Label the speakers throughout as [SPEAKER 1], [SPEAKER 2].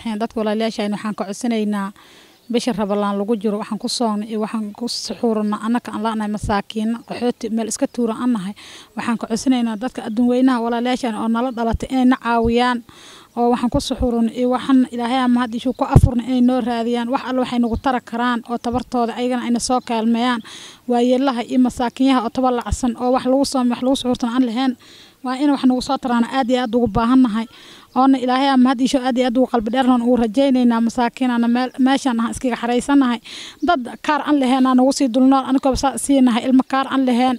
[SPEAKER 1] dadka walaalayaashayn waxaan ka codsanaynaa bisha rabalaan lagu jiro waxaan ku soogna iyo waxaan ku suxuurana annaka aan la'nahay masaakiina qaxooti meel iska tuuran an nahay. Waxaan ka codsanaynaa dadka adduun weynaha walaalayaashan oo nala dhalatay inay na caawiyaan oo waxaan ku suxuurana iyo waxaan ilaahay ama had ishuu ku afurna inay noo raadiyaan. Wax alle waxay nagu tara karaan oo tabartooda ayagana ayna soo kaalmeeyaan waayeelaha iyo masaakiinyaha oo taba lacsan oo wax lagu soomay wax lagu suxuurtan aan lahayn waa in wax nagu soo taraana aad iyo aad ugu baahannahay oona ilaahay ama had isho aad iyo aad ugu qalbi dheernan ugu rajaynaynaa masaakiinana meeshaan ahaan iskaga xaraysanahay dad kaar aan laheen aan ugu sii dulnool anigooba saa siinahay ilmo kaar aan laheen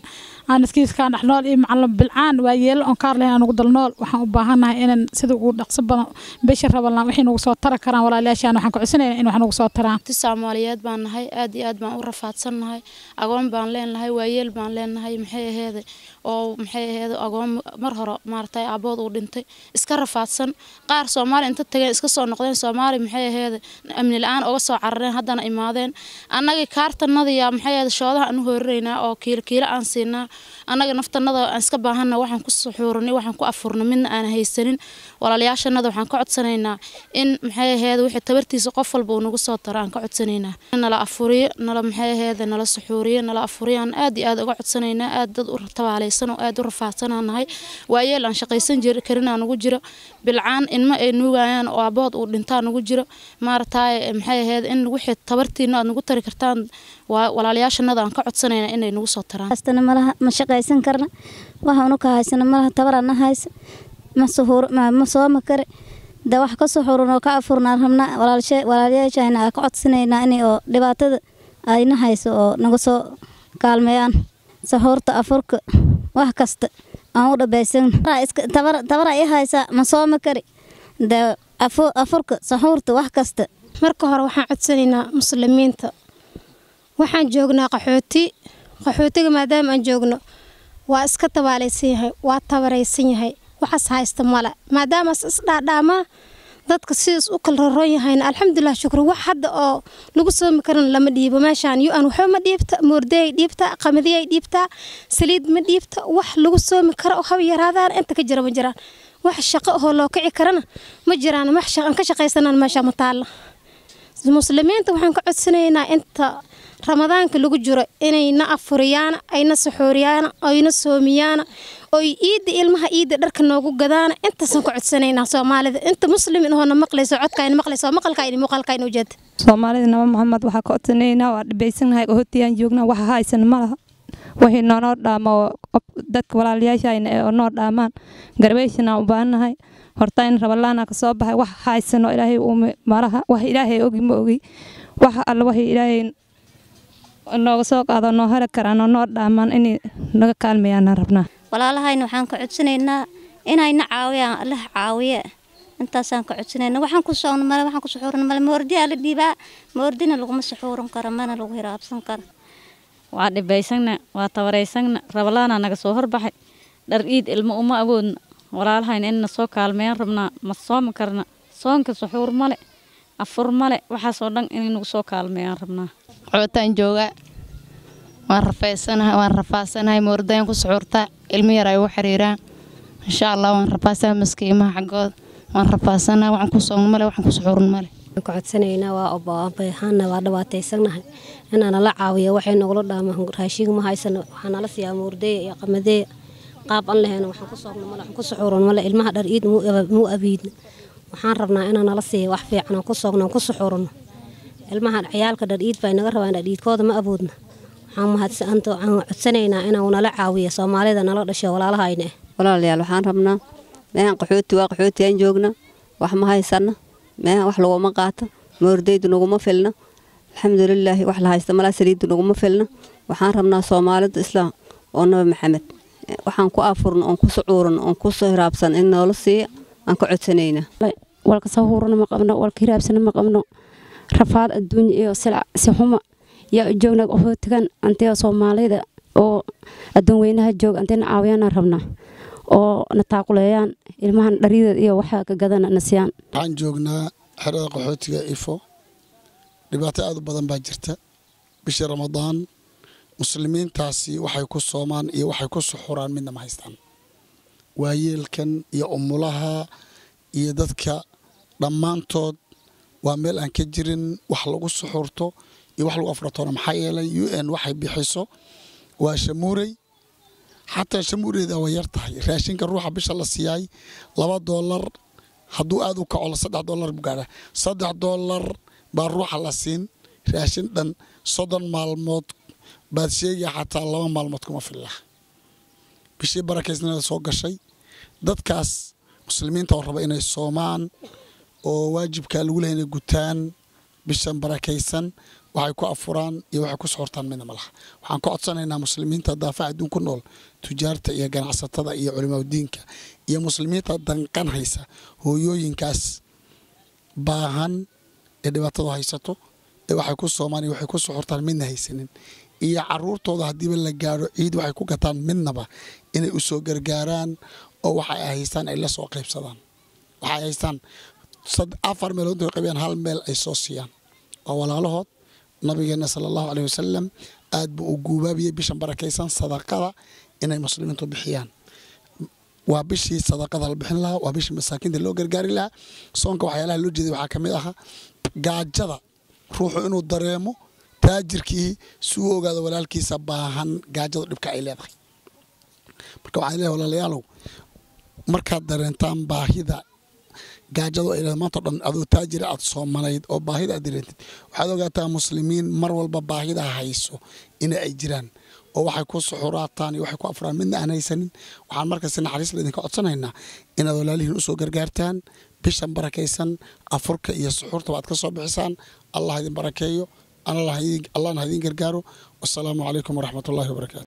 [SPEAKER 1] aan iskiiskaan dhexnool iyo macalin bilcaan waa yeelo oon kaar lahayn aan ugu dalnool waxaan u baahannahay inan sida ugu dhaqso badan bisha rabalaan waxay nagu soo tara karaan walaalayaashaan waxaan ka codsanaynaa in wax nagu soo taraan.
[SPEAKER 2] Ti soomaaliyeed baan nahay aad iyo aad baan u rafaadsannahay agoon baan leenahay waayeel baan leenahay maxay aheede? Oo maxay aheede? Agoon mar hore maaragtay aabood uu dhintay iska rafaadsan qaar soomaali inta tageen iska soo noqdeen soomaali maxay aheede amni la'aan uga soo carareen haddana imaadeen. Annagii kaartanadiya maxay aheede shoodaha aan u hoorinaynaa oo kiilo kiilo aan siinaa? Annaga naftanada aan iska baahanna waxaan ku suxuuranay waxaan ku afurnay midna aan haysanin. Walaalayaashanada waxaan ka codsanaynaa in maxay aheede wixii tabartiisa qof walba uu nagu soo taro aan ka codsanaynaa. Nala afuriyo nala maxay aheede nala suxuuriyo nala afuriyo aad iyo aad uga codsanaynaa aad dad u tabaalaysan oo aad u rafaadsanaan waayeel aan shaqaysan karin aan ugu jiro bilcaan inma ay nuugayaan oo abood uu dhintaa nagu jiro. Maaragtay maxay aheede in wixii tabartiina aad nagu tari kartaan walaalayaashanada aan ka codsanayna inay nagu soo taraan.
[SPEAKER 3] Hastana malaha ma shaqaysan karna. Waxaanu ka haysana malaha tabarana haysa ma suhuur ma sooma kare da wax ka suxuuran oo ka afurnaan rabnaa walaalayaashayna aa ka codsanaynaa in oo dhibaatada ayna hayso oo naga soo kaalmeeyaan. Suxuurta afurka wax kasta aan u dhabaysan. Tabara i haysa ma sooma kare da afurka suxuurta wax kasta.
[SPEAKER 4] Marka hore waxaan codsanaynaa muslimiinta. Waxaan joognaa qaxooti qaxootiga maadaama aan joogno waa iska tabaalaysan yahay waa tabaraysan yahay. Waxaas haysta male maadaamaas isdhaadhaamaa dadka sidaas u kala raroon yahayna alxamdulilah shukri wax hadda oo lagu soomi karan lama dhiibo. Meeshaan yu-an waxba ma dhiibta moordeyay dhiibtaa qamadiyay dhiibtaa saliid ma dhiibta. Wax lagu soomi karo oo haba yaraadaan inta ka jira ma jiraan. Wax shaqo ahoo loo kici karana ma jiraan. Wax aan ka shaqaysanaan meesha ma taalla. Muslimiinta waxaan ka codsanaynaa inta ramadaanka lagu jiro inayna afuriyaan ayna saxuuriyaan ayna soomiyaan oy iidda ilmaha iidda dharka noogu gadaan. Intaasaan ka codsanaynaa soomaalida? Inta muslim inhoona maqlayso codkaayna maqlayso maqalkaayna muuqaalkaayna ujeeda
[SPEAKER 5] soomaalida naba maxamed waxaa ka codsanaynaa waa dhibaysanahay qahootiyaan joognaa waxa haysan ma laha. Wixii noonoo dhaama oo dadka walaalayaashayna noo dhaamaan. Garbeyshanaan u baahannahay horta in rabalaana ka baxay wax haysano ilaahay malaha wax ilaahay ogi ma ogi. Wax alle waxay ilaahay nooga soo qaado noo heli karaan oo noo dhaamaan inay naga kaalmayaan rabnaa.
[SPEAKER 3] Walaalahayna waxaan ka codsanaynaa inayna caawiyaan allah caawiye. Intaasaan ka codsanayna waxaan ku soogno male waxaan ku suxuuran male. Moordiyaa la dhiibaa? Moordina laguma suxuuran karo mana lagu hiraabsan karo.
[SPEAKER 6] Waa dhibaysagna waa tabaraysagna rabalaana naga soo horbaxay. Dhar iid ilmo uma awoodna. Walaalahayna inna soo kaalmeeyaan rabnaa. Ma soomi karna. Soonka suxuur male afur male waxaasoo dhan inay nagu soo kaalmeeyaan rabnaa.
[SPEAKER 7] Xootaan joogaa waan rafaysanahay waan rafaadsanahay moordayaan ku suxuurtaa ilmo yar ay ugu xiriiraan. Insha allah waan rafaasanahay maskiimaha xaggooda waan rafaadsanahay waxaan ku soogno male waxaan ku suxuurin male.
[SPEAKER 8] Ku codsanaynaa waa obaabahana waa dhibaataysanahay inaa nala caawiya waxay nogula dhaamaan raashiga ma haysano waxaa nala siiyaa moordeeya iyo qamadeeya qaab an lahayna waxaan ku soogno male waxaan ku suxuuran male. Ilmaha dhar iid muu abiidna waxaan rabnaa inaa nala siiya wax fiican aan ku soogno aan ku suxuurano ilmaha ciyaalka dhar iid bay naga rabaan dhar iidkooda ma aboodna waxaan mahadsanto waxaan codsanaynaa inuu nala caawiya soomaalida nala dhasho walaalahayna
[SPEAKER 9] walaalayaal waxaan rabnaa meehan qaxooti waa qaxootiyaan joogna. Wax ma haysana meehan wax laguma qaato. Moordeydu naguma filna. Alxamdulilaahi wax la haysta malaa saliiddu naguma filna. Waxaan rabnaa soomaalida islaam oo nabi maxamed. Waxaan ku afurno oon ku sucuurno oon ku soo in noola siiya aan ka codsanaynaa
[SPEAKER 10] walka sahuurana ma qabno walka hiraabsana ma qabno. Rafaad adduunya iyo silac si xuma. Yaa u joogna qaxootigan antee soomaalida oo addoon weynaha joog anteena caawiyana rabnaa oo na taaquleeyaan ilmahan dharideed iyo waxa ka gadana na siyaan.
[SPEAKER 11] Waxaan joognaa xerada qaxootiga ifo. Dhibaato aad u badan baa jirta. Bisha ramadaan muslimiintaasi waxay ku soomaan iyo waxay ku suxuraan midna ma haystaan. Waayeelkan iyo umulaha iyo dadka dhammaantood. Waa meel aan ka jirin wax lagu suxuurto iyo wax lagu afratoona maxaa yeelay u n waxay bixiso. Waa shamuurey xataa shamuureyda waa yar tahay. Raashinka ruuxa bisha la siiyay laba doolar hadduu aada u kaco saddex doolar buu gaadha saddex doolar baa ruuxa la siin. Raashin dhan soddon maalmood baad sheegaya xataa laba maalmood kuma filla. Bishii barakaysnada soo gashay. Dadkaas muslimiinta oo raba inay soomaan oo waajibkaa lagu lehay inay gutaan bishan barakaysan waxay ku afuraan iyo waxay ku soxortaan midna ma laha. Waxaan ka codsanaynaa muslimiinta daafaha adduun ku nool tujaarta iyo ganacsatada iyo culimaadiinka iyo muslimiinta danqan haysa hooyooyinkaas baahan ee dhibaatadu haysato ee waxay ku soomaan iyo waxay ku soxortaan midna haysanin iyo caruurtooda haddiiba la gaadho ciid waxay ku gataan midnaba inay u soo gargaaraan oo waxa ay haystaan ay la soo qaybsadaan. Waxay haystaan afar meelood intay qaybiyaan hal meel ay soo siiyaan waa walaalahood nabigeena sala allahu caleyhi wasalam aad buu u guubaabiyey bishan barakaysan sadaqada inay muslimiintu bixiyaan. Waa bishii sadaqada la bixin lahaa waa bishii masaakiinta loo gargaari lahaa. Soonka waxyaalaha loo jeeday waxaa ka mid ahaa gaajada ruuxu inuu dareemo taajirkii si uu ogaado walaalkiisa baahan gaajada dhibka ay leedahay. Marka waxaan leeyahay walaalayaalow markaad dareentaan baahida gaajadu leedahay maanta dhan adoo taajira aad soomanayd oo baahida aad dareentid waxaad ogaataa muslimiin mar walba baahida hayso ina ay jiraan oo waxay ku suxuraataan iyo waxay ku afuraan midna aan haysanin waxaan markasta naxariis laydinka codsanaynaa inaad walaalihiin u soo gargaartaan bishan barakaysan afurka iyo suxuurtaba aad ka soo bixisaan. Allah idin barakeeyo allahna ha idin gargaaro. Wasalaamu calaykum waraxmatullahi wabarakaatu